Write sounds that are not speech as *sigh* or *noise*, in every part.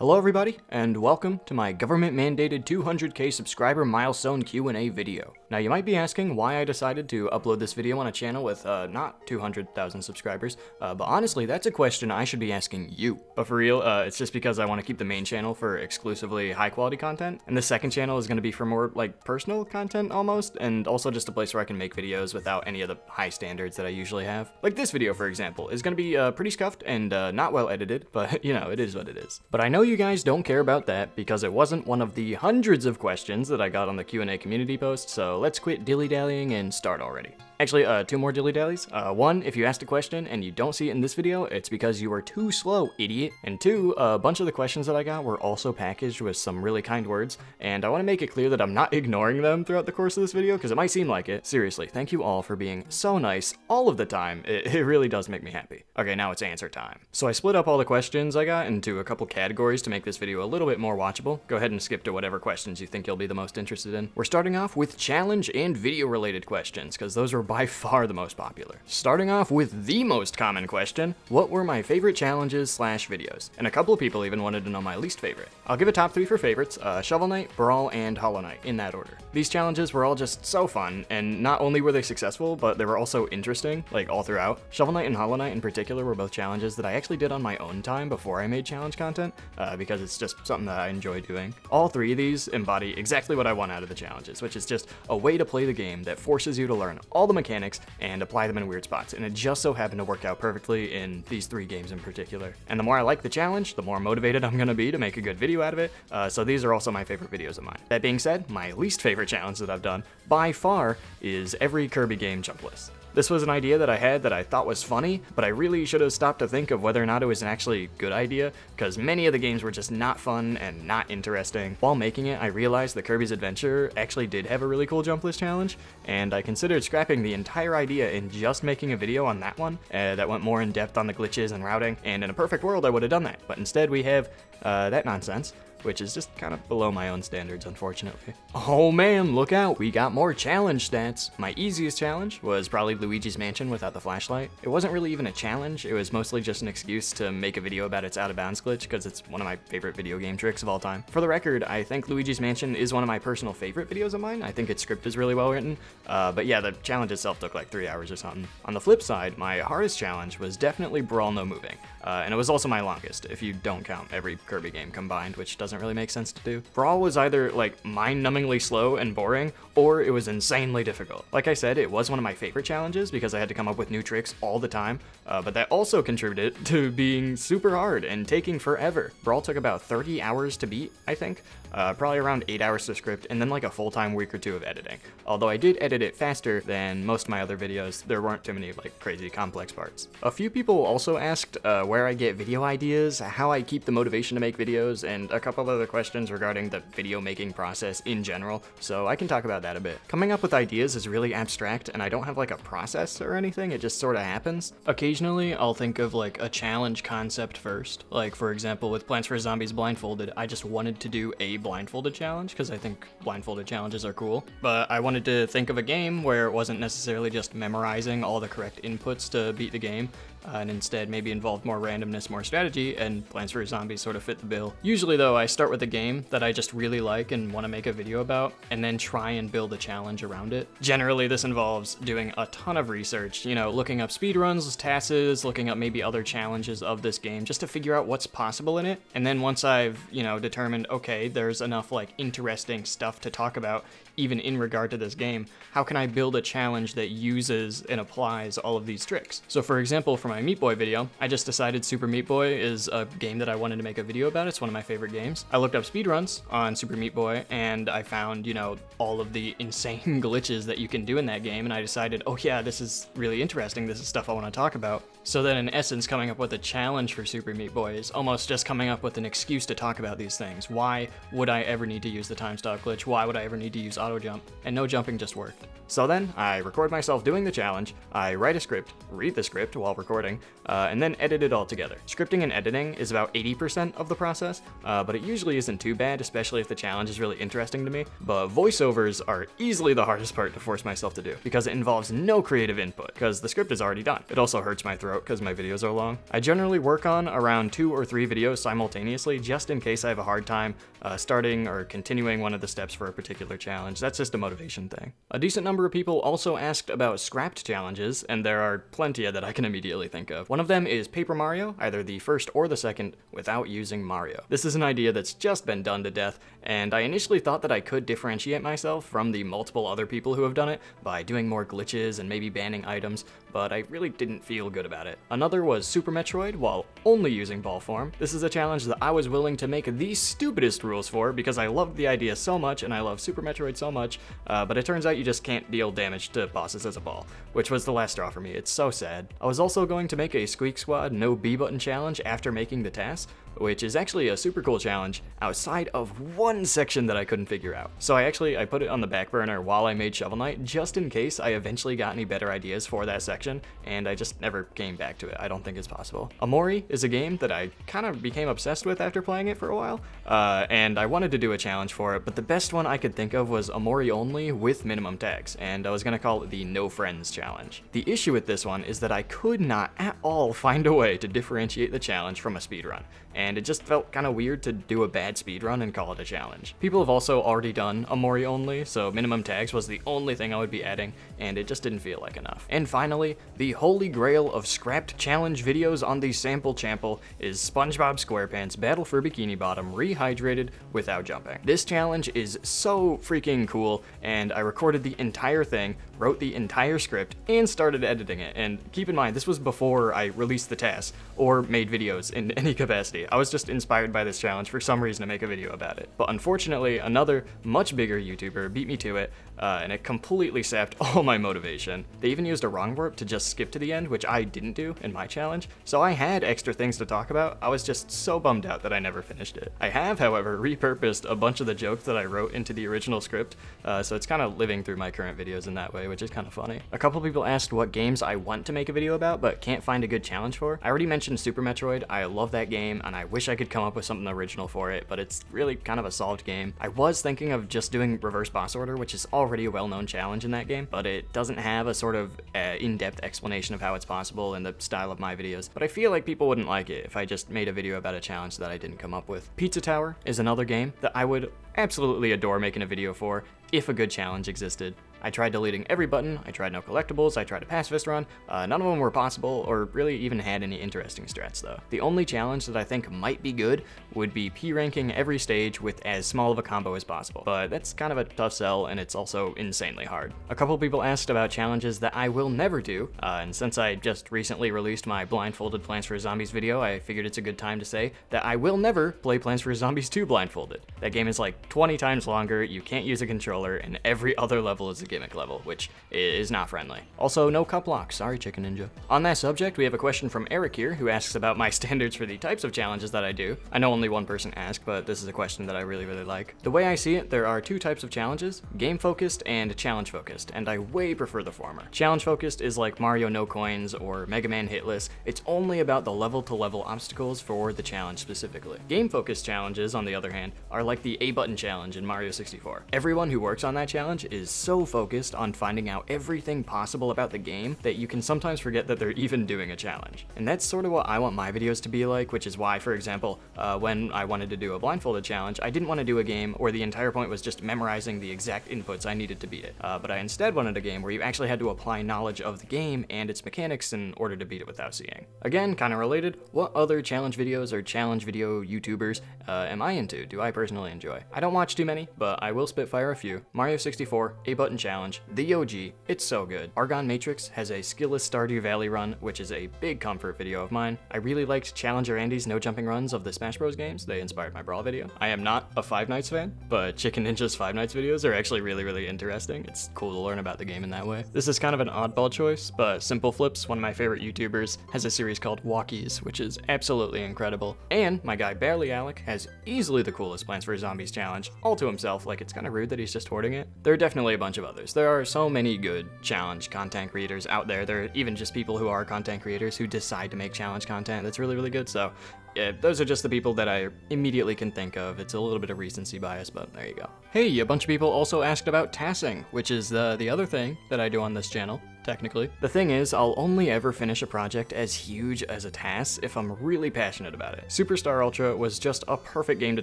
Hello everybody, and welcome to my government-mandated 200k subscriber milestone Q&A video. Now you might be asking why I decided to upload this video on a channel with uh, not 200,000 subscribers, uh, but honestly that's a question I should be asking you. But for real, uh, it's just because I want to keep the main channel for exclusively high quality content, and the second channel is going to be for more like personal content almost, and also just a place where I can make videos without any of the high standards that I usually have. Like this video for example, is going to be uh, pretty scuffed and uh, not well edited, *laughs* but you know, it is what it is. But I know you guys don't care about that because it wasn't one of the hundreds of questions that I got on the Q&A community post, so let's quit dilly-dallying and start already. Actually, uh, two more dilly-dallies. Uh, one, if you asked a question and you don't see it in this video, it's because you were too slow, idiot. And two, a bunch of the questions that I got were also packaged with some really kind words, and I want to make it clear that I'm not *laughs* ignoring them throughout the course of this video, because it might seem like it. Seriously, thank you all for being so nice all of the time. It, *laughs* it really does make me happy. Okay, now it's answer time. So I split up all the questions I got into a couple categories to make this video a little bit more watchable. Go ahead and skip to whatever questions you think you'll be the most interested in. We're starting off with challenge and video related questions, because those are by far the most popular. Starting off with the most common question, what were my favorite challenges slash videos? And a couple of people even wanted to know my least favorite. I'll give a top three for favorites, uh, Shovel Knight, Brawl, and Hollow Knight, in that order. These challenges were all just so fun, and not only were they successful, but they were also interesting, like all throughout. Shovel Knight and Hollow Knight in particular were both challenges that I actually did on my own time before I made challenge content, uh, because it's just something that I enjoy doing. All three of these embody exactly what I want out of the challenges, which is just a way to play the game that forces you to learn all the mechanics and apply them in weird spots, and it just so happened to work out perfectly in these three games in particular. And the more I like the challenge, the more motivated I'm gonna be to make a good video out of it, uh, so these are also my favorite videos of mine. That being said, my least favorite challenge that I've done, by far, is every Kirby game jumpless. This was an idea that I had that I thought was funny, but I really should have stopped to think of whether or not it was an actually good idea, because many of the games were just not fun and not interesting. While making it, I realized that Kirby's Adventure actually did have a really cool jumpless challenge, and I considered scrapping the entire idea and just making a video on that one uh, that went more in depth on the glitches and routing, and in a perfect world I would have done that, but instead we have uh, that nonsense which is just kind of below my own standards, unfortunately. Oh man, look out, we got more challenge stats. My easiest challenge was probably Luigi's Mansion without the flashlight. It wasn't really even a challenge, it was mostly just an excuse to make a video about its out of bounds glitch, because it's one of my favorite video game tricks of all time. For the record, I think Luigi's Mansion is one of my personal favorite videos of mine. I think its script is really well written, uh, but yeah, the challenge itself took like three hours or something. On the flip side, my hardest challenge was definitely Brawl No Moving, uh, and it was also my longest, if you don't count every Kirby game combined, which doesn't really make sense to do. Brawl was either like mind-numbingly slow and boring, or it was insanely difficult. Like I said, it was one of my favorite challenges because I had to come up with new tricks all the time, uh, but that also contributed *laughs* to being super hard and taking forever. Brawl took about 30 hours to beat, I think, uh, probably around 8 hours to script, and then like a full-time week or two of editing. Although I did edit it faster than most of my other videos, there weren't too many like crazy complex parts. A few people also asked uh, where I get video ideas, how I keep the motivation to make videos, and a couple other questions regarding the video making process in general, so I can talk about that a bit. Coming up with ideas is really abstract, and I don't have like a process or anything, it just sort of happens. Occasionally, I'll think of like a challenge concept first. Like for example, with Plants vs. Zombies Blindfolded, I just wanted to do a blindfolded challenge because I think blindfolded challenges are cool. But I wanted to think of a game where it wasn't necessarily just memorizing all the correct inputs to beat the game, uh, and instead maybe involved more randomness, more strategy, and Plants vs. Zombies sort of fit the bill. Usually though, I start with a game that I just really like and want to make a video about, and then try and build a challenge around it. Generally, this involves doing a ton of research, you know, looking up speedruns, TASes, looking up maybe other challenges of this game, just to figure out what's possible in it. And then once I've, you know, determined, okay, there's enough like interesting stuff to talk about, even in regard to this game, how can I build a challenge that uses and applies all of these tricks? So for example, for my Meat Boy video, I just decided Super Meat Boy is a game that I wanted to make a video about. It's one of my favorite games. I looked up speedruns on Super Meat Boy and I found, you know, all of the insane *laughs* glitches that you can do in that game and I decided, oh yeah, this is really interesting. This is stuff I want to talk about. So then in essence, coming up with a challenge for Super Meat Boy is almost just coming up with an excuse to talk about these things. Why would I ever need to use the time stop glitch? Why would I ever need to use auto jump, and no jumping just worked. So then, I record myself doing the challenge, I write a script, read the script while recording, uh, and then edit it all together. Scripting and editing is about 80% of the process, uh, but it usually isn't too bad, especially if the challenge is really interesting to me. But voiceovers are easily the hardest part to force myself to do, because it involves no creative input, because the script is already done. It also hurts my throat because my videos are long. I generally work on around two or three videos simultaneously, just in case I have a hard time uh, starting or continuing one of the steps for a particular challenge. That's just a motivation thing. A decent number of people also asked about scrapped challenges, and there are plenty that I can immediately think of. One of them is Paper Mario, either the first or the second, without using Mario. This is an idea that's just been done to death, and I initially thought that I could differentiate myself from the multiple other people who have done it by doing more glitches and maybe banning items, but I really didn't feel good about it. Another was Super Metroid, while only using ball form. This is a challenge that I was willing to make the stupidest rules for because I loved the idea so much and I love Super Metroid so much, uh, but it turns out you just can't deal damage to bosses as a ball, which was the last straw for me. It's so sad. I was also going to make a Squeak Squad no B button challenge after making the TAS, which is actually a super cool challenge outside of one section that I couldn't figure out. So I actually, I put it on the back burner while I made Shovel Knight, just in case I eventually got any better ideas for that section, and I just never came back to it. I don't think it's possible. Omori is a game that I kind of became obsessed with after playing it for a while, uh, and I wanted to do a challenge for it, but the best one I could think of was Omori only with minimum tags, and I was gonna call it the No Friends Challenge. The issue with this one is that I could not at all find a way to differentiate the challenge from a speedrun and it just felt kind of weird to do a bad speedrun and call it a challenge. People have also already done Omori only, so minimum tags was the only thing I would be adding, and it just didn't feel like enough. And finally, the holy grail of scrapped challenge videos on the sample chample is SpongeBob SquarePants Battle for Bikini Bottom rehydrated without jumping. This challenge is so freaking cool, and I recorded the entire thing, wrote the entire script, and started editing it. And keep in mind, this was before I released the TAS or made videos in *laughs* any capacity. I was just inspired by this challenge for some reason to make a video about it. But unfortunately, another much bigger YouTuber beat me to it, uh, and it completely sapped *laughs* all my motivation. They even used a wrong warp to just skip to the end, which I didn't do in my challenge, so I had extra things to talk about. I was just so bummed out that I never finished it. I have, however, *laughs* repurposed a bunch of the jokes that I wrote into the original script, uh, so it's kind of living through my current videos in that way, which is kind of funny. A couple people asked what games I want to make a video about, but can't find a good challenge for. I already mentioned Super Metroid. I love that game, and I wish I could come up with something original for it, but it's really kind of a solved game. I was thinking of just doing reverse boss order, which is already a well-known challenge in that game, but it doesn't have a sort of uh, in-depth explanation of how it's possible in the style of my videos. But I feel like people wouldn't like it if I just made a video about a challenge that I didn't come up with. Pizza Tower is another game that I would absolutely adore making a video for if a good challenge existed. I tried deleting every button, I tried no collectibles, I tried a pacifist run, uh, none of them were possible or really even had any interesting strats though. The only challenge that I think might be good would be P-ranking every stage with as small of a combo as possible, but that's kind of a tough sell and it's also insanely hard. A couple people asked about challenges that I will never do, uh, and since I just recently released my blindfolded Plants vs. Zombies video, I figured it's a good time to say that I will never play Plants vs. Zombies 2 blindfolded. That game is like 20 times longer, you can't use a controller, and every *laughs* other level is a gimmick level, which is not friendly. Also, no cup lock, sorry Chicken Ninja. On that subject, we have a question from Eric here, who asks about my *laughs* standards for the types of challenges that I do. I know only one person asked, but this is a question that I really, really like. The way I see it, there are two types of challenges, game-focused and challenge-focused, and I way prefer the former. Challenge-focused is like Mario No Coins or Mega Man Hitless. It's only about the level-to-level -level obstacles for the challenge specifically. Game-focused challenges, on the other hand, are like the A-button challenge in Mario 64. Everyone who works on that challenge is so focused on finding out everything possible about the game that you can sometimes forget that they're even doing a challenge. And that's sort of what I want my videos to be like, which is why, for example, uh, when I wanted to do a blindfolded challenge, I didn't want to do a game where the entire point was just memorizing the exact inputs I needed to beat it. Uh, but I instead wanted a game where you actually had to apply knowledge of the game and its mechanics in order to beat it without seeing. Again, kind of related, what other challenge videos or challenge video YouTubers uh, am I into? Do I personally enjoy? I don't watch too many, but I will spitfire a few. Mario 64, A-button challenge, challenge, the OG. It's so good. Argon Matrix has a skillless Stardew Valley run, which is a big comfort video of mine. I really liked Challenger Andy's no jumping runs of the Smash Bros games. They inspired my Brawl video. I am not a Five Nights fan, but Chicken Ninja's Five Nights videos are actually really, really interesting. It's cool to learn about the game in that way. This is kind of an oddball choice, but Simple Flips, one of my favorite YouTubers, has a series called Walkies, which is absolutely incredible. And my guy Barely Alec has easily the coolest Plants vs. Zombies challenge, all to himself, like it's kind of rude that he's just hoarding it. There are definitely a bunch of others. There are so many good challenge content creators out there. There are even just people who are content creators who decide to make challenge content that's really, really good. So yeah, those are just the people that I immediately can think of. It's a little bit of recency bias, but there you go. Hey, a bunch of people also asked about TASing, which is the, the other thing that I do on this channel technically. The thing is, I'll only ever finish a project as huge as a TAS if I'm really passionate about it. Superstar Ultra was just a perfect game to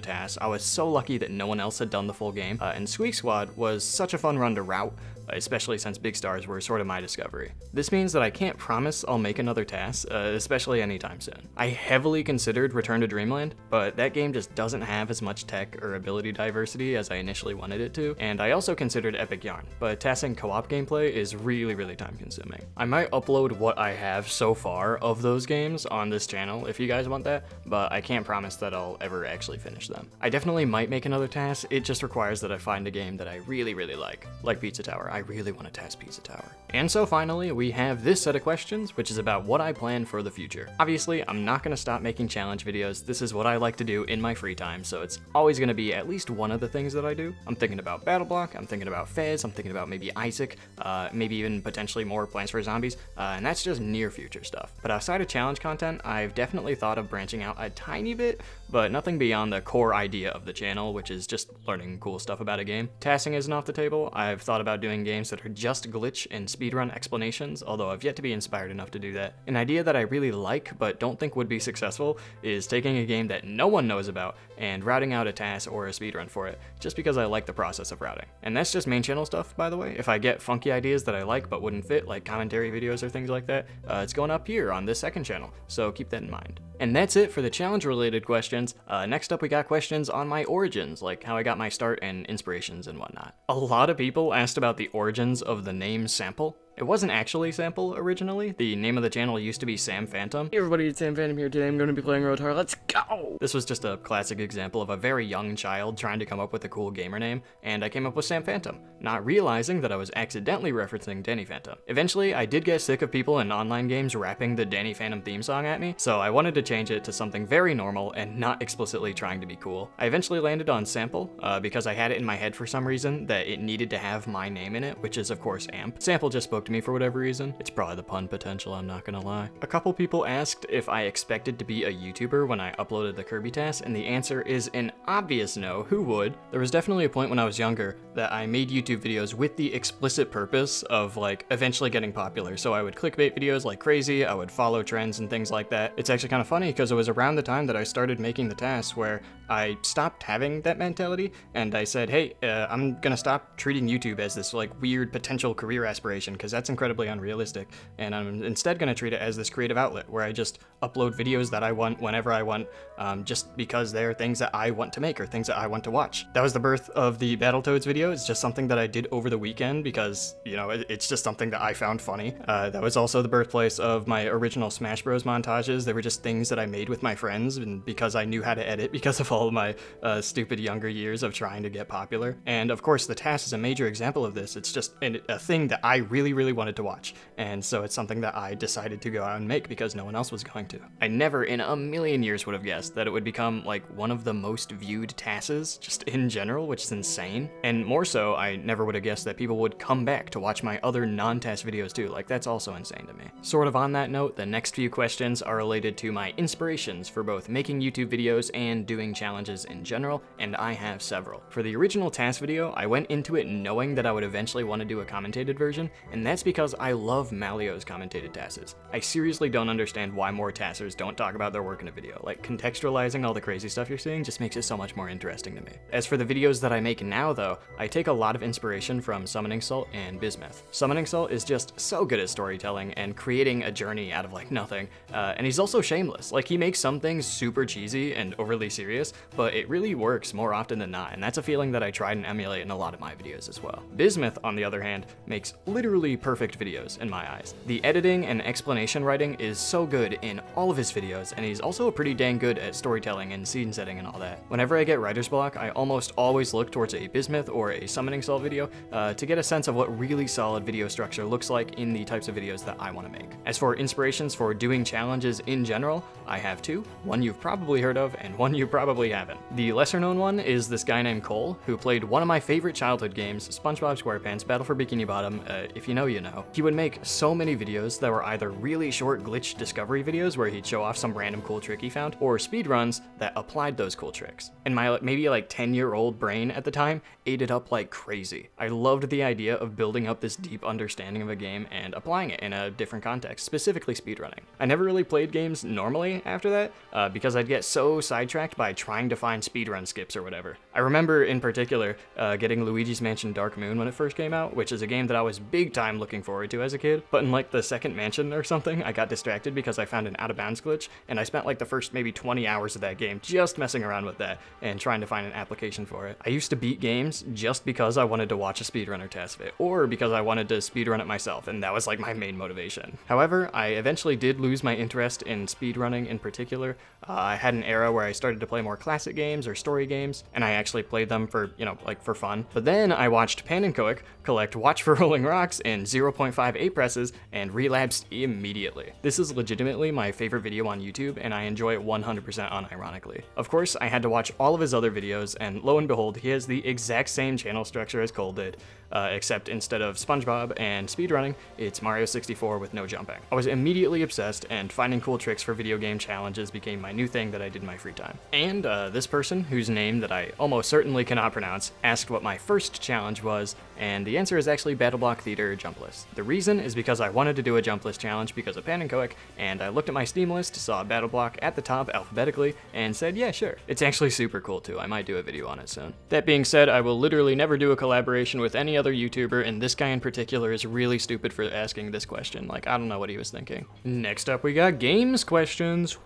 TAS. I was so lucky that no one else had done the full game, uh, and Squeak Squad was such a fun run to route especially since big stars were sort of my discovery. This means that I can't promise I'll make another TAS, uh, especially anytime soon. I heavily considered Return to Dreamland, but that game just doesn't have as much tech or ability diversity as I initially wanted it to, and I also considered Epic Yarn, but TASing co-op gameplay is really, really time consuming. I might upload what I have so far of those games on this channel if you guys want that, but I can't promise that I'll ever actually finish them. I definitely might make another TAS, it just requires that I find a game that I really, really like, like Pizza Tower. I really want to TAS Pizza Tower. And so finally, we have this set of questions, which is about what I plan for the future. Obviously, I'm not going to stop making challenge videos. This is what I like to do in my free time, so it's always going to be at least one of the things that I do. I'm thinking about BattleBlock, I'm thinking about Fez, I'm thinking about maybe Isaac, uh, maybe even potentially more Plants vs. Zombies, uh, and that's just near future stuff. But outside of challenge content, I've definitely thought of branching out a tiny bit, but nothing beyond the core idea of the channel, which is just learning cool stuff about a game. TASing isn't off the table. I've thought about doing games that are just glitch and speedrun explanations, although I've yet to be inspired enough to do that. An idea that I really like but don't think would be successful is taking a game that no one knows about and routing out a TAS or a speedrun for it, just because I like the process of routing. And that's just main channel stuff, by the way. If I get funky ideas that I like but wouldn't fit, like commentary videos or things like that, uh, it's going up here on this second channel, so keep that in mind. And that's it for the challenge related questions. Uh, next up we got questions on my origins, like how I got my start and inspirations and whatnot. A lot of people asked about the origins of the name Sample. It wasn't actually Sample originally. The name of the channel used to be Sam Phantom. Hey everybody, it's Sam Phantom here. Today I'm going to be playing Rotar. Let's go! This was just a classic example of a very young child trying to come up with a cool gamer name, and I came up with Sam Phantom, not realizing that I was accidentally referencing Danny Phantom. Eventually, I did get sick of people in online games rapping the Danny Phantom theme song at me, so I wanted to change it to something very normal and not explicitly trying to be cool. I eventually landed on Sample, uh, because I had it in my head for some reason that it needed to have my name in it, which is of course AMP. Sample just spoke me for whatever reason. It's probably the pun potential, I'm not gonna lie. A couple people asked if I expected to be a YouTuber when I uploaded the Kirby TAS, and the answer is an obvious no, who would? There was definitely a point when I was younger that I made YouTube videos with the explicit purpose of like eventually getting popular. So I would clickbait videos like crazy, I would follow trends and things like that. It's actually kind of funny because it was around the time that I started making the TAS where I stopped having that mentality and I said, hey, uh, I'm gonna stop treating YouTube as this like weird potential career aspiration because that's incredibly unrealistic. And I'm instead gonna treat it as this creative outlet where I just upload videos that I want whenever I want, um, just because they're things that I want to make or things that I want to watch. That was the birth of the Battletoads video. It's just something that I did over the weekend because, you know, it, it's just something that I found funny. Uh, that was also the birthplace of my original Smash Bros montages. They were just things that I made with my friends and because I knew how to edit because of all of my uh, stupid younger years of trying to get popular. And of course, the TAS is a major example of this. It's just a thing that I really, really wanted to watch. And so it's something that I decided to go out and make because no one else was going to. I never in a million years would have guessed that it would become like one of the most viewed TASes just in general, which is insane. And more so, I never would have guessed that people would come back to watch my other non-TAS videos too. Like that's also insane to me. Sort of on that note, the next few questions are related to my inspirations for both making YouTube videos and doing challenges in general, and I have several. For the original TAS video, I went into it knowing that I would eventually want to do a commentated version, and that's because I love Malio's commentated TASes. I seriously don't understand why more TASers don't talk about their work in a video. Like, contextualizing all the crazy stuff you're seeing just makes it so much more interesting to me. As for the videos that I make now, though, I take a lot of inspiration from Summoning Salt and Bismuth. Summoning Salt is just so good at storytelling and creating a journey out of like nothing, uh, and he's also shameless. Like, he makes some things super cheesy and overly serious, but it really works more often than not, and that's a feeling that I try and emulate in a lot of my videos as well. Bismuth, on the other hand, makes literally perfect videos in my eyes. The editing and explanation writing is so good in all of his videos, and he's also pretty dang good at storytelling and scene setting and all that. Whenever I get writer's block, I almost always look towards a Bismuth or a Summoning Salt video uh, to get a sense of what really solid video structure looks like in the types of videos that I want to make. As for inspirations for doing challenges in general, I have two. One you've probably heard of, and one you probably haven't. The lesser known one is this guy named Cole, who played one of my favorite childhood games, SpongeBob SquarePants Battle for Bikini Bottom. Uh, if you know, you know. He would make so many videos that were either really short glitch discovery videos where he'd show off some random cool trick he found, or speedruns that applied those cool tricks. And my maybe like 10 year old brain at the time ate it up like crazy. I loved the idea of building up this deep understanding of a game and applying it in a different context, specifically speedrunning. I never really played games normally after that uh, because I'd get so sidetracked by trying to find speedrun skips or whatever. I remember in particular uh, getting Luigi's Mansion Dark Moon when it first came out, which is a game that I was big time looking forward to as a kid, but in like the second mansion or something, I got distracted because I found an out of bounds glitch, and I spent like the first maybe 20 hours of that game just messing around with that and trying to find an application for it. I used to beat games just because I wanted to watch a speedrunner test it, or because I wanted to speedrun it myself, and that was like my main motivation. However, I eventually did lose my interest in speedrunning in particular. Uh, I had an era where I started to play more classic games or story games, and I actually played them for, you know, like for fun. But then I watched Pan and Pannenkoek collect Watch for *laughs* Rolling Rocks in 0.5 8 presses and relapsed immediately. This is legitimately my favorite video on YouTube, and I enjoy it 100% unironically. Of course, I had to watch all of his other videos, and lo and behold, he has the exact same channel structure as Cole did, uh, except instead of SpongeBob and speedrunning, it's Mario 64 with no jumping. I was immediately obsessed, and finding cool tricks for video game challenges became my new thing that I did in my free time. And uh, this person, whose name that I almost certainly cannot pronounce, asked what my first challenge was, and the answer is actually BattleBlock Theater Jump List. The reason is because I wanted to do a jumpless challenge because of Pannenkoek, and I looked at my Steam list, saw BattleBlock at the top alphabetically, and said, yeah, sure. It's actually super cool too, I might do a video on it soon. That being said, I will literally never do a collaboration with any other YouTuber, and this guy in particular is really stupid for asking this question. Like, I don't know what he was thinking. Next up, we got games questions.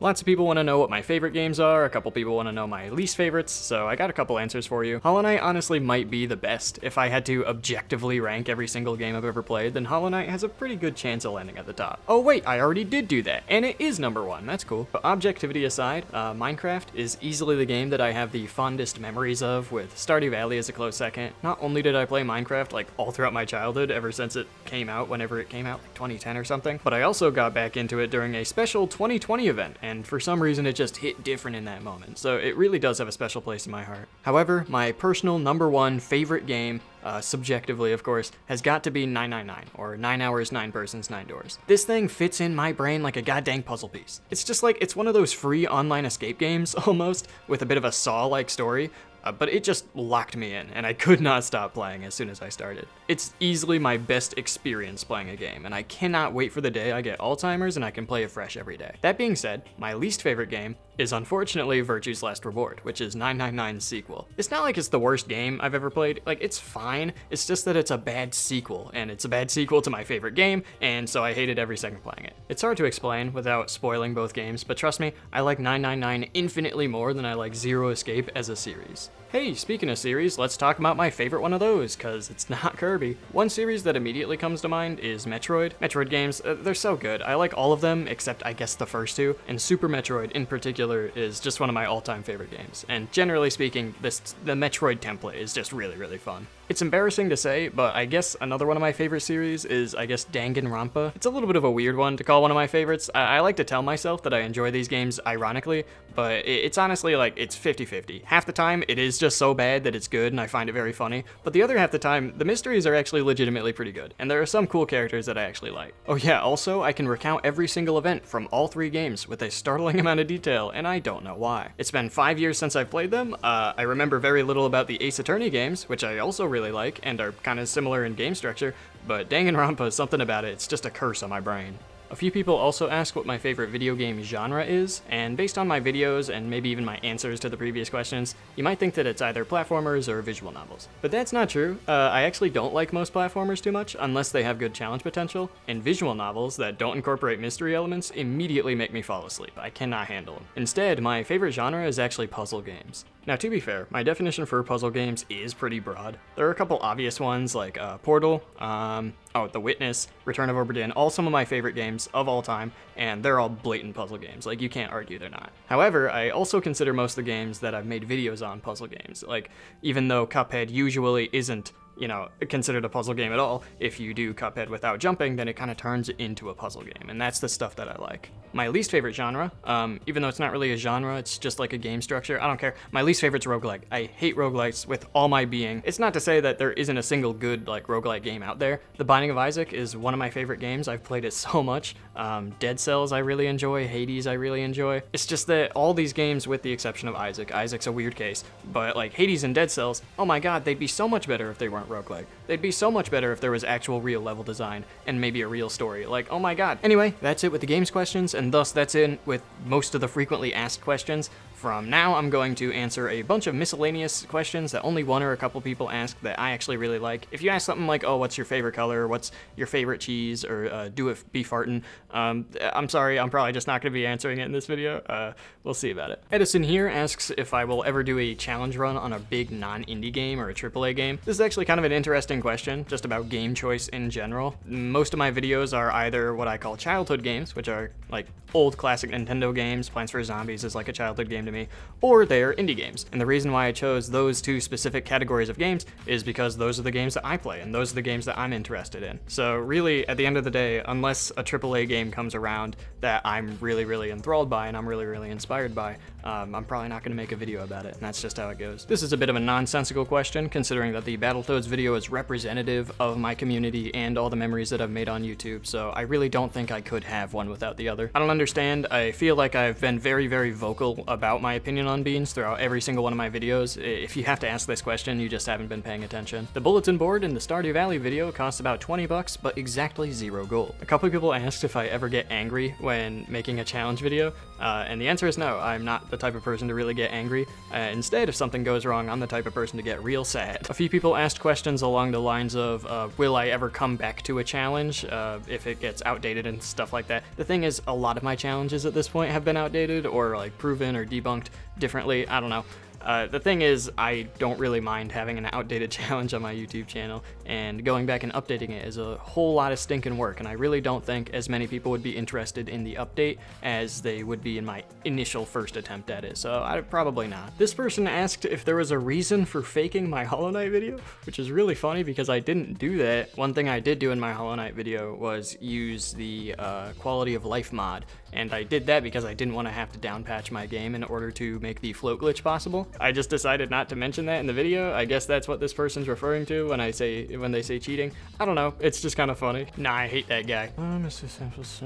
Lots of people want to know what my favorite games are, a couple people want to know my least favorites, so I got a couple answers for you. Hollow Knight honestly might be the best. If I had to objectively rank every single game I've ever played, then Hollow Knight has a pretty good chance of landing at the top. Oh wait, I already did do that, and it is number one, that's cool. But objectivity aside, uh, Minecraft is easily the game that I have the fondest memories of, with Stardew Valley as a close second. Not only did I play Minecraft like all throughout my childhood, ever since it came out, whenever it came out, like 2010 or something, but I also got back into it during a special 2020 event, and for some reason it just hit different in that moment, so it really does have a special place in my heart. However, my personal number one favorite game uh, subjectively of course, has got to be 999, or 9 hours, 9 persons, 9 doors. This thing fits in my brain like a goddamn puzzle piece. It's just like, it's one of those free online escape games, *laughs* almost, with a bit of a Saw-like story, uh, but it just locked me in, and I could not stop playing as soon as I started. It's easily my best experience playing a game, and I cannot wait for the day I get Alzheimer's and I can play it fresh every day. That being said, my least favorite game is unfortunately Virtue's Last Reward, which is 999's sequel. It's not like it's the worst game I've ever played, like it's fine, it's just that it's a bad sequel, and it's a bad sequel to my favorite game, and so I hated every second playing it. It's hard to explain without spoiling both games, but trust me, I like 999 infinitely more than I like Zero Escape as a series. Hey, speaking of series, let's talk about my favorite one of those, cause it's *laughs* not Kirby. One series that immediately comes to mind is Metroid. Metroid games, uh, they're so good. I like all of them, except I guess the first two, and Super Metroid in particular is just one of my all-time favorite games. And generally speaking, this the Metroid template is just really, really fun. It's embarrassing to say, but I guess another one of my favorite series is, I guess, Danganronpa. It's a little bit of a weird one to call one of my favorites. I, I like to tell myself that I enjoy these games ironically, but it, it's honestly like, it's 50-50. Half the time, it is just so bad that it's good and I find it very funny, but the other half the time, the mysteries are actually legitimately pretty good, and there are some cool characters that I actually like. Oh yeah, also, I can recount every single event from all three games with a startling *laughs* amount of detail, and I don't know why. It's been five years since I've played them, uh, I remember very little about the Ace Attorney games, which I also really like, and are kind of similar in game structure, but Danganronpa, something about it, it's just a curse on my brain. A few people also ask what my favorite video game genre is, and based on my videos and maybe even my answers to the previous questions, you might think that it's either platformers or visual novels. But that's not true. Uh, I actually don't like most platformers too much unless they have good challenge potential, and visual novels that don't incorporate mystery elements immediately make me fall asleep. I cannot handle them. Instead, my favorite genre is actually puzzle games. Now, to be fair, my definition for puzzle games is pretty broad. There are a couple obvious ones like uh, Portal, um, oh, The Witness, Return of Obra Dinn, all some of my favorite games of all time, and they're all blatant puzzle games. Like, you can't argue they're not. However, I also consider most of the games that I've made videos on puzzle games. Like, even though Cuphead usually isn't you know, considered a puzzle game at all. If you do Cuphead without jumping, then it kind of turns into a puzzle game, and that's the stuff that I like. My least favorite genre, um, even though it's not really a genre, it's just like a game structure, I don't care. My least favorite's roguelike. I hate roguelikes with all my being. It's not to say that there isn't a single good like roguelike game out there. The Binding of Isaac is one of my favorite games. I've played it *laughs* so much. Um, Dead Cells I really enjoy, Hades I really enjoy. It's just that all these games, with the exception of Isaac, Isaac's a weird case, but like Hades and Dead Cells, oh my god, they'd be so much better if they weren't roguelike. They'd be so much better if there was actual real level design and maybe a real story. Like, oh my god. Anyway, that's it with the games questions, and thus that's it with most of the frequently asked questions. From now, I'm going to answer a bunch of miscellaneous questions that only one or a couple people ask that I actually really like. If you ask something like, oh, what's your favorite color, what's your favorite cheese, or uh, do it be fartin', um, I'm sorry, I'm probably just not going to be answering it in this video. Uh, we'll see about it. Edison here asks if I will ever do a challenge run on a big non-indie game or a AAA game. This is actually kind of an interesting question, just about game choice in general. Most of my videos are either what I call childhood games, which are like old classic Nintendo games. Plants vs. Zombies is like a childhood game to me, or they're indie games. And the reason why I chose those two specific categories of games is because those are the games that I play, and those are the games that I'm interested in. So really, at the end of the day, unless a AAA game comes around that I'm really, really enthralled by and I'm really, really inspired by, um, I'm probably not going to make a video about it, and that's just how it goes. This is a bit of a nonsensical question, considering that the Battletoads video is representative of my community and all the memories that I've made on YouTube, so I really don't think I could have one without the other. I don't understand, I feel like I've been very, very vocal about my opinion on beans throughout every single one of my videos. If you have to ask this question, you just haven't been paying attention. The bulletin board in the Stardew Valley video costs about 20 bucks, but exactly zero gold. A couple people asked if I ever get angry when making a challenge video, uh, and the answer is no, I'm not the type of person to really get angry. Uh, instead, if something goes wrong, I'm the type of person to get real sad. A few people asked questions along the lines of, uh, will I ever come back to a challenge uh, if it gets outdated and stuff like that. The thing is, a lot of my challenges at this point have been outdated or like proven or debunked differently. I don't know. Uh, the thing is, I don't really mind having an outdated *laughs* challenge on my YouTube channel, and going back and updating it is a whole lot of stinking work, and I really don't think as many people would be interested in the update as they would be in my initial first attempt at it, so I probably not. This person asked if there was a reason for faking my *laughs* Hollow Knight video, which is really funny because I didn't do that. One thing I did do in my Hollow Knight video was use the uh, quality of life mod, and I did that because I didn't want to have to downpatch my game in order to make the float glitch possible. I just decided not to mention that in the video. I guess that's what this person's referring to when I say when they say cheating. I don't know. It's just kind of funny. Nah, I hate that guy.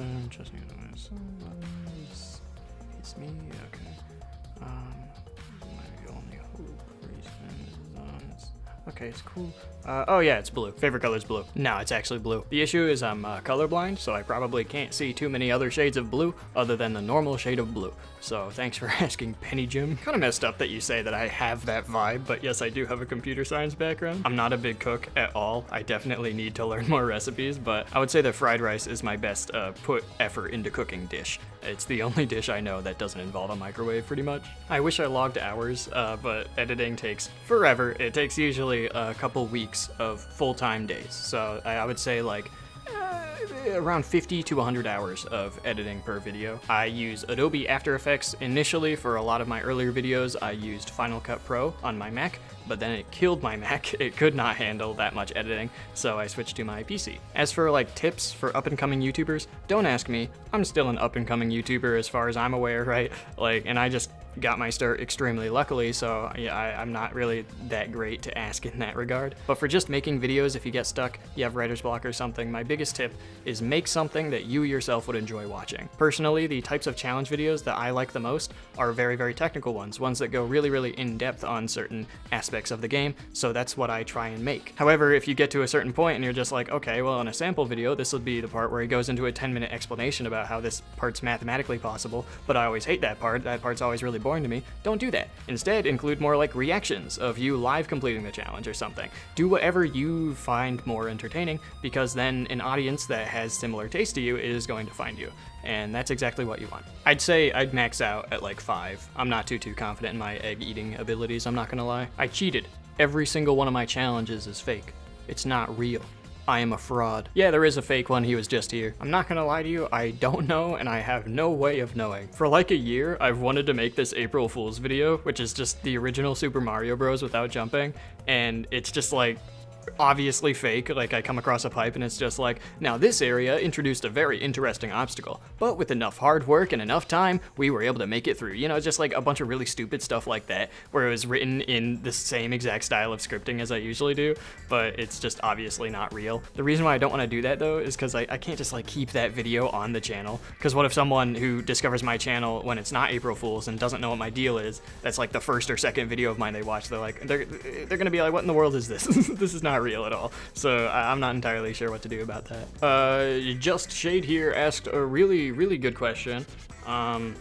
Need to It's me. Okay. Um, my only hope. Okay, it's cool. Uh, oh yeah, it's blue. Favorite color is blue. No, it's actually blue. The issue is I'm uh, colorblind, so I probably can't see too many other shades of blue other than the normal shade of blue. So thanks for *laughs* asking, Penny Jim. Kind of messed up that you say that I have that vibe, but yes, I do have a computer science background. I'm not a big cook at all. I definitely need to *laughs* learn more recipes, but I would say that fried rice is my best uh, put effort into cooking dish. It's the *laughs* only dish I know that doesn't involve a microwave pretty much. I wish I logged hours, uh, but editing takes forever. It takes usually a couple weeks of full-time days. So I would say like uh, around 50 to 100 hours of editing per video. I use Adobe After Effects initially for a lot of my earlier videos. I used Final Cut Pro on my Mac, but then it killed my *laughs* Mac. It could not handle that much editing, so I switched to my PC. As for like tips for up and coming YouTubers, don't ask me. I'm still an up and coming YouTuber as far as I'm aware, *laughs* right? Like, and I just got my start extremely luckily, so yeah, I, I'm not really that great to ask in that regard. But for just making videos, if you get stuck, you have writer's block or something, my biggest tip is make something that you yourself would enjoy watching. Personally, the types of challenge videos that I like the most are very, very technical ones, ones that go really, really in depth on certain aspects of the game, so that's what I try and make. However, if you get to a certain point and you're just like, okay, well, in a sample video, this would be the part where he goes into a 10 minute explanation about how this part's mathematically possible, but I always hate that part, that part's always really boring to me, don't do that. Instead, include more like reactions of you live completing the challenge or something. Do whatever you find more entertaining, because then an audience that has similar taste to you is going to find you and that's exactly what you want. I'd say I'd max out at like 5. I'm not too too confident in my egg eating abilities, I'm not gonna lie. I cheated. Every single one of my challenges is fake. It's not real. I am a fraud. Yeah, there is a fake one, he was just here. I'm not gonna lie to you, I don't know and I have no way of knowing. For like a year, I've wanted to make this April Fool's video, which is just the original Super Mario Bros. without jumping, and it's just like obviously fake, like I come across a pipe and it's just like, now this area introduced a very interesting obstacle, but with enough hard work and enough time, we were able to make it through. You know, just like a bunch of really stupid stuff like that, where it was written in the same exact style of scripting as I usually do, but it's just obviously not real. The reason why I don't want to do that though is because I, I can't just like keep that video on the channel, because what if someone who discovers my channel when it's not April Fool's and doesn't know what my deal is, that's like the first or second video of mine they watch, they're like, they're, they're gonna be like, what in the world is this? *laughs* this is not real at all. So I'm not entirely sure what to do about that. Uh, Just Shade here asked a really, really good question. Um,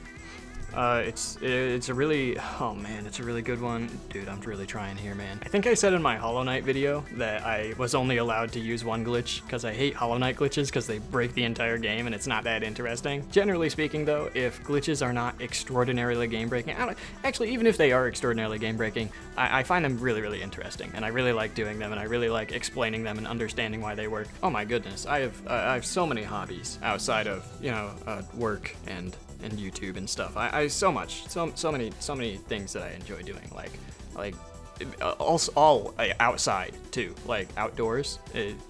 uh, it's it's a really oh man, it's a really good one, dude. I'm really trying here, man. I think I said in my Hollow Knight video that I was only allowed to use one glitch because I hate Hollow Knight glitches because they break the entire game and it's not that interesting. Generally speaking, though, if glitches are not extraordinarily game breaking, actually even if they are extraordinarily game breaking, I, I find them really really interesting and I really like doing them and I really like explaining them and understanding why they work. Oh my goodness, I have uh, I have so many hobbies outside of you know uh, work and and YouTube and stuff. I, I so much, so so many, so many things that I enjoy doing. Like, like also all uh, outside too, like outdoors.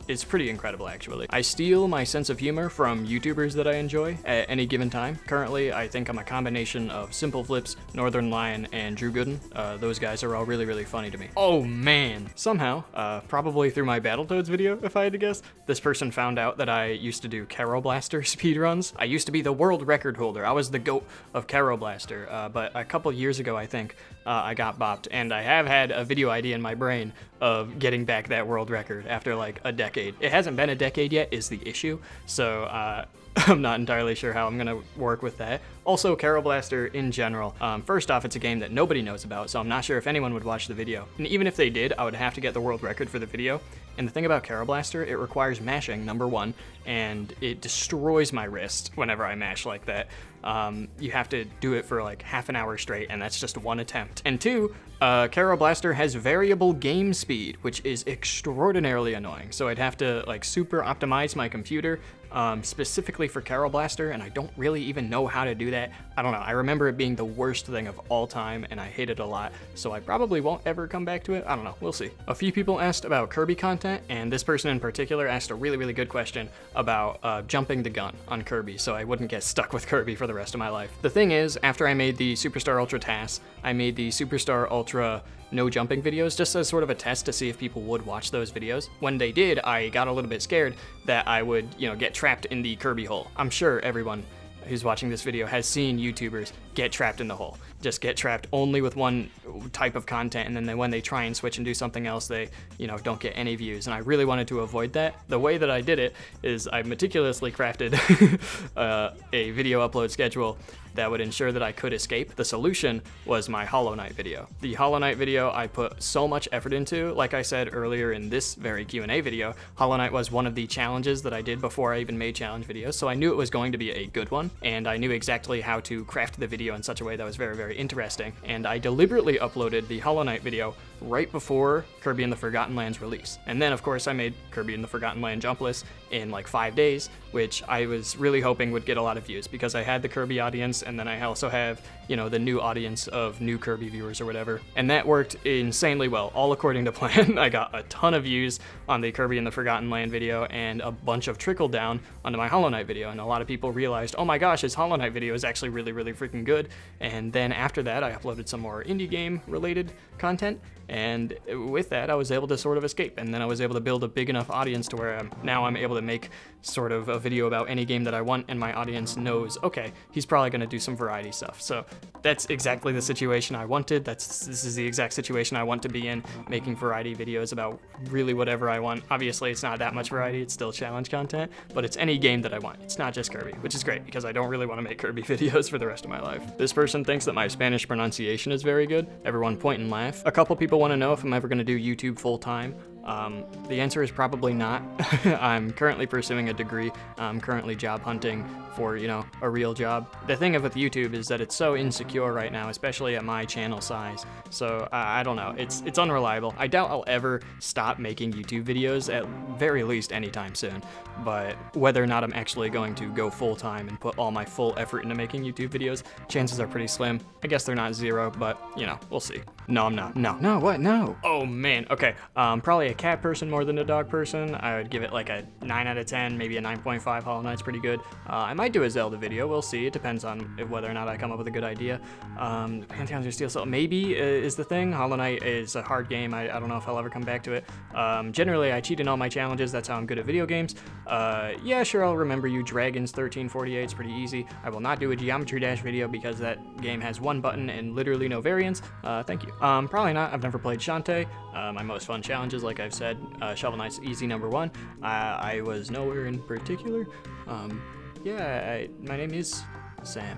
It's pretty incredible actually. I steal my sense of humor from YouTubers that I enjoy at any given time. Currently, I think I'm a combination of Simple Flips, Northern Lion, and Drew Gooden. Uh, those guys are all really, really funny to me. Oh man! Somehow, uh, probably through my Battletoads video, if I had to guess, this person found out that I used to do Kero Blaster *laughs* speedruns. I used to be the world record holder. I was the goat of Kero Blaster, uh, but a couple years ago, I think, uh, I got bopped, and I have had a video idea in my brain of getting back that world record after like a decade. It hasn't been a decade yet is the issue, so uh, *laughs* I'm not entirely sure how I'm gonna work with that. Also, Kero Blaster in general. Um, first off, it's a game that nobody knows about, so I'm not sure if anyone would watch the video. And even if they did, I would have to get the world record for the video. And the thing about Kero Blaster, it requires mashing, number one, and it destroys my wrist whenever I mash like that. Um, you have to do it for like half an hour straight, and that's just one attempt. And two, uh, Kero Blaster has variable game speed, which is extraordinarily annoying. So I'd have to like super optimize my computer um, specifically for Kero Blaster, and I don't really even know how to do that. I don't know. I remember it being the worst thing of all time, and I hate it a lot, so I probably won't ever come back to it. I don't know. We'll see. A few people asked about Kirby content, and this person in particular asked a really, really good question about uh, jumping the gun on Kirby, so I wouldn't get stuck with Kirby for the rest of my life. The thing is, after I made the Superstar Ultra TAS, I made the Superstar Ultra no jumping videos just as sort of a test to see if people would watch those videos. When they did, I got a little bit scared that I would, you know, get trapped in the Kirby hole. I'm sure everyone who's watching this video has seen YouTubers get trapped in the hole. Just get trapped only with one type of content, and then they, when they try and switch and do something else, they, you know, don't get any views. And I really wanted to avoid that. The way that I did it is I meticulously crafted *laughs* uh, a video upload schedule that would ensure that I could escape. The solution was my Hollow Knight video. The Hollow Knight video I put so much effort into. Like I said earlier in this very Q&A video, Hollow Knight was one of the challenges that I did before I even made challenge videos, so I knew it was going to be a good one, and I knew exactly how to craft the video in such a way that was very, very interesting. And I deliberately uploaded the Hollow Knight video right before Kirby and the Forgotten Lands release. And then, of course, I made Kirby and the Forgotten Land jumpless in like five days, which I was really hoping would get a lot of views because I had the Kirby audience and then I also have, you know, the new audience of new Kirby viewers or whatever. And that worked insanely well, all according to *laughs* plan. I got a ton of views on the Kirby and the Forgotten Land video and a bunch of trickle down onto my Hollow Knight video. And a lot of people realized, oh my gosh, his Hollow Knight video is actually really, really freaking good. And then after that, I uploaded some more indie game related content. And with that, I was able to sort of escape. And then I was able to build a big enough audience to where I'm, now I'm able to make sort of a video about any game that I want, and my audience knows, okay, he's probably going to do some variety stuff. So that's exactly the situation I wanted. That's this is the exact situation I want to be in, making variety videos about really whatever I want. Obviously, it's not that much variety; it's still challenge content, but it's any game that I want. It's not just Kirby, which is great because I don't really want to make Kirby *laughs* videos for the rest of my life. This person thinks that my Spanish pronunciation is very good. Everyone point and laugh. A couple people want to know if I'm ever going to do YouTube full time. Um, the answer is probably not. *laughs* I'm currently pursuing a degree. I'm currently job hunting for, you know, a real job. The thing with YouTube is that it's so insecure right now, especially at my channel size. So I don't know. It's it's unreliable. I doubt I'll ever stop making YouTube videos at very least anytime soon. But whether or not I'm actually going to go full time and put all my full effort into making YouTube videos, chances are pretty slim. I guess they're not zero, but you know, we'll see. No, I'm not. No, no, what? No. Oh man. Okay. Um, probably a cat person more than a dog person. I would give it like a 9 out of 10, maybe a 9.5. Hollow Knight's pretty good. Uh, I might do a Zelda video. We'll see. It depends on whether or not I come up with a good idea. Um, Pantheon's or Steel Soul maybe uh, is the thing. Hollow Knight is a hard game. I, I, don't know if I'll ever come back to it. Um, generally, I cheat in all my challenges. That's how I'm good at video games. Uh, yeah, sure, I'll remember you. Dragons 1348 is pretty easy. I will not do a Geometry Dash video because that game has one button and literally no variants. Uh, thank you. Um, probably not. I've never played Shantae. Uh, my most fun challenges, like I've said, uh, Shovel Knight's easy number one. I was nowhere in particular. Um, yeah, I, my name is Sam.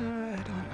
Uh, I don't.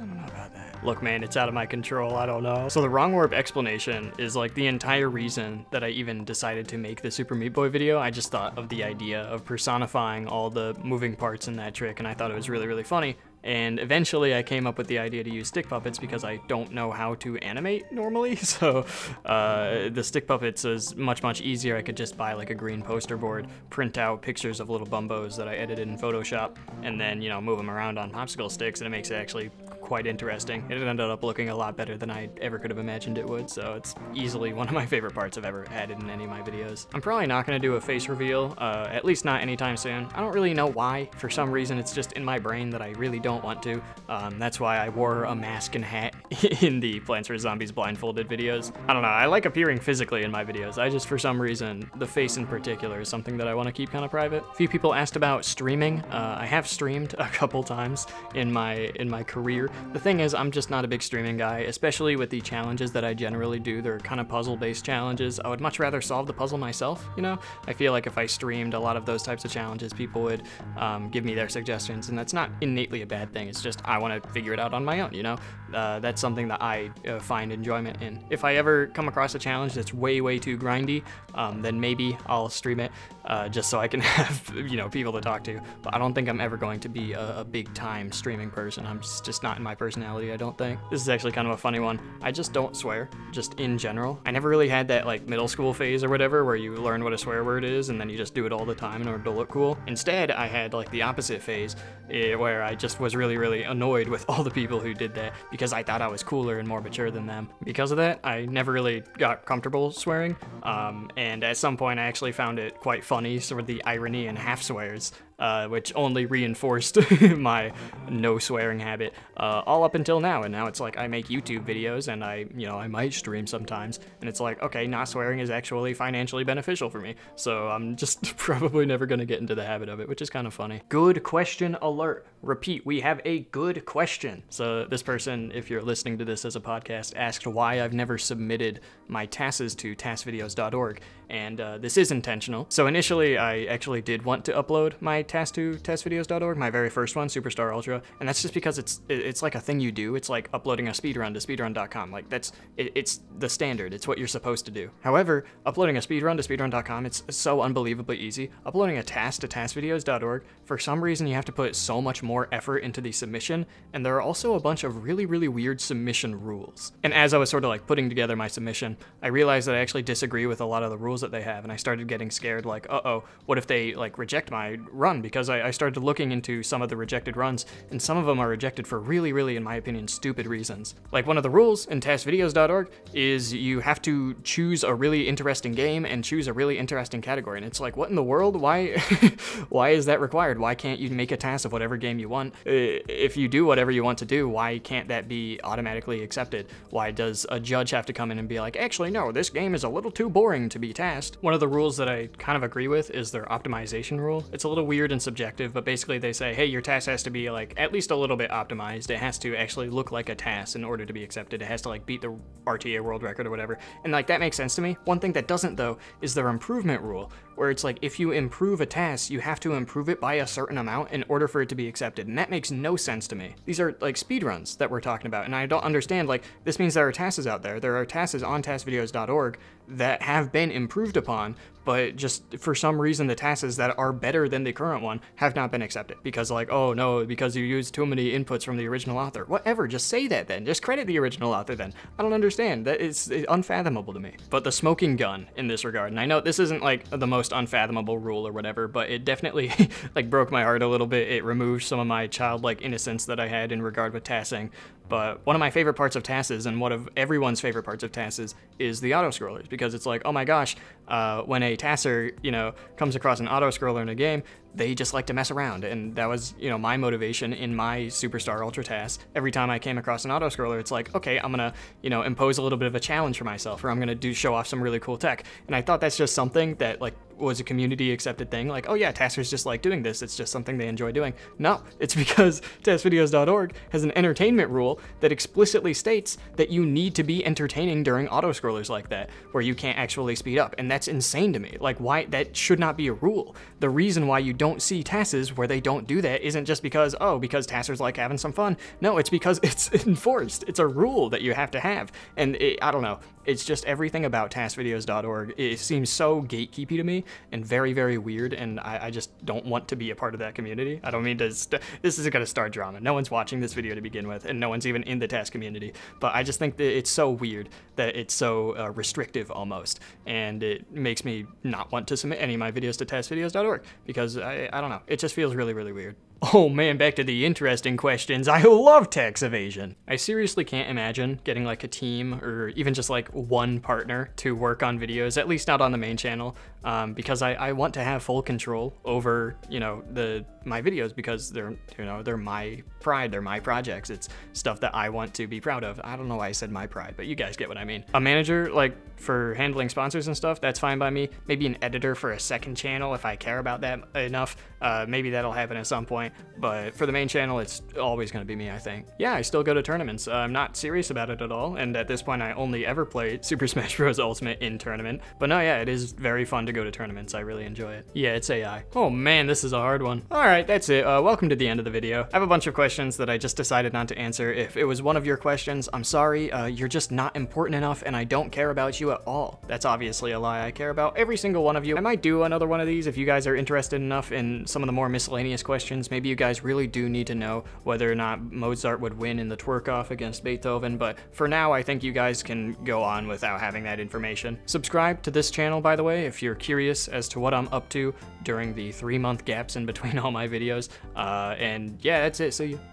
I don't know about that. Look, man, it's out of my control. I don't know. So the wrong warp explanation is like the entire reason that I even decided to make the Super Meat Boy video. I just thought of the idea of personifying all the moving parts in that trick, and I thought it was really, really funny. And eventually I came up with the idea to use stick puppets because I don't know how to animate normally. *laughs* So uh, the stick puppets is much, much easier. I could just buy like a green poster board, print out pictures of little bumbos that I edited in Photoshop, and then, you know, move them around on popsicle sticks, and it makes it actually quite interesting. It ended up looking a lot better than I ever could have imagined it would, so it's easily one of my favorite parts I've ever added in any of my videos. I'm probably not going to do a face reveal, uh, at least not anytime soon. I don't really know why. For some reason, it's just in my brain that I really don't want to. Um, that's why I wore a mask and hat *laughs* in the Plants vs. Zombies blindfolded videos. I don't know, I like appearing physically in my videos. I just, for some reason, the face in particular is something that I want to keep kind of private. A few people asked about streaming. Uh, I have streamed *laughs* a couple times in my in my career. The thing is, I'm just not a big streaming guy, especially with the challenges that I generally do. They're kind of puzzle-based challenges. I would much rather solve the puzzle myself, you know? I feel like if I streamed a lot of those types of challenges, people would um, give me their suggestions, and that's not innately a bad thing. It's just I want to figure it out on my own, you know? Uh, that's something that I uh, find enjoyment in. If I ever come across a challenge that's way, way too grindy, um, then maybe I'll stream it uh, just so I can *laughs* have, you know, people to talk to. But I don't think I'm ever going to be a, a big-time streaming person. I'm just, just not in my personality, I don't think. This is actually kind of a funny one. I just don't swear, just in general. I never really had that, like, middle school phase or whatever where you learn what a swear word is and then you just do it all the time in order to look cool. Instead, I had, like, the opposite phase eh, where I just was really, really annoyed with *laughs* all the people who did that because I thought I was cooler and more mature than them. Because of that, I never really got comfortable swearing, um, and at some point I actually found it quite funny, sort of the irony in half swears uh, which only reinforced *laughs* my no swearing habit uh, all up until now. And now it's like I make YouTube videos and I, you know, I might stream sometimes. And it's like, okay, not swearing is actually financially beneficial for me. So I'm *laughs* just probably never going to get into the habit of it, which is kind of funny. Good question alert. Repeat, we have a good question. So this person, if you're listening to this as a podcast, asked why I've never submitted my TASes to tasvideos.org. And uh, this is intentional. So initially, I actually did want to upload my TAS to tasvideos.org, my very first one, Superstar Ultra, and that's just because it's it's like a thing you do. It's like uploading a speedrun to speedrun.com. Like that's it, it's the standard. It's what you're supposed to do. However, uploading a speedrun to speedrun.com, it's so unbelievably easy. Uploading a TAS to tasvideos.org, for some reason you have to put so much more effort into the submission, and there are also a bunch of really really weird submission rules. And as I was sort of like putting together my submission, I realized that I actually disagree with a lot of the rules that they have, and I started getting scared like, uh-oh, what if they like reject my run because I, I started looking into some of the rejected runs, and some of them are rejected for really, really, in my opinion, stupid reasons. Like one of the rules in tasvideos.org is you have to choose a really interesting game and choose a really interesting category. And it's like, what in the world? Why, *laughs* why is that required? Why can't you make a TAS of whatever game you want? Uh, If you do whatever you want to do, why can't that be automatically accepted? Why does a judge have to come in and be like, actually, no, this game is a little too boring to be TASed? One of the rules that I kind of agree with is their optimization rule. It's a little weird and subjective, but basically they say, hey, your TAS has to be like at least a little bit optimized. It has to actually look like a TAS in order to be accepted. It has to like beat the RTA world record or whatever. And like that makes sense to me. One thing that doesn't though is their improvement rule, where it's like if you improve a TAS, you have to improve it by a certain amount in order for it to be accepted. And that makes no sense to me. These are like speedruns that we're talking about, and I don't understand like this means there are TASes out there. There are TASes on tasvideos.org that have been improved upon, but just for some reason the TASes that are better than the current one have not been accepted because like oh no because you used too many inputs from the original author. Whatever just say that then. Just credit the original author then. I don't understand. That is unfathomable to me. But the smoking gun in this regard and i know this isn't like the most unfathomable rule or whatever but it definitely *laughs* like broke my heart a little bit. It removed some of my childlike innocence that i had in regard with TASing but one of my favorite parts of TASes and one of everyone's favorite parts of TASes is the auto scrollers because it's like, oh my gosh, uh, when a TASer, you know, comes across an auto scroller in a game, they just like to mess around. And that was, you know, my motivation in my Superstar Ultra TAS. Every time I came across an auto scroller, it's like, okay, I'm gonna, you know, impose a little bit of a challenge for myself, or I'm gonna do show off some really cool tech. And I thought that's just something that like was a community accepted thing. Like, oh yeah, TASers just like doing this. It's just something they enjoy doing. No, it's *laughs* because tasvideos.org has an entertainment rule that explicitly states that you need to be entertaining during auto scrollers like that, where you can't actually speed up. And that's insane to me. Like, why that should not be a rule. The reason why you don't see TASes where they don't do that isn't just because, oh, because TASers like having some fun. No, it's because *laughs* it's enforced. It's a rule that you have to have. And it, I don't know. It's just everything about tasvideos.org. It seems so gatekeepy to me and very, very weird. And I, I just don't want to be a part of that community. I don't mean to. This isn't going to start drama. No one's watching this video to begin with, and no one's even in the TAS community. But I just think that it's so weird that it's so uh, restrictive almost, and it makes me not want to submit any of my videos to tasvideos.org because I, I don't know. It just feels really, really weird. Oh man, back to the interesting questions. I love tax evasion. I seriously can't imagine getting like a team or even just like one partner to work on videos, at least not on the main channel, um, because I, I want to have full control over, you know, the my videos because they're, you know, they're my pride, they're my projects. It's stuff that I want to be proud of. I don't know why I said my pride, but you guys get what I mean. A manager, like for handling sponsors and stuff, that's fine by me. Maybe an editor for a second channel if I care about that enough. Uh, maybe that'll happen at some point. But for the main channel, it's always going to be me, I think. Yeah, I still go to tournaments. Uh, I'm not serious about it at all. And at this point, I only ever play *laughs* Super Smash Bros. Ultimate in tournament. But no, yeah, it is very fun to go to tournaments. I really enjoy it. Yeah, it's AI. Oh man, this is a hard one. All right, that's it. Uh, welcome to the end of the video. I have a bunch of questions that I just decided not to answer. If it was one of your questions, I'm sorry. Uh, you're just not important enough and I don't care about you at all. That's obviously a lie. I care about every single one of you. I might do another one of these if you guys are interested enough in some of the more miscellaneous questions. Maybe you guys really do need to know whether or not Mozart would win in the twerk off against Beethoven, but for now, I think you guys can go on without having that information. Subscribe to this channel, by the way, if you're curious as to what I'm up to during the three month gaps in between *laughs* all my videos. Uh, and yeah, that's it. See you.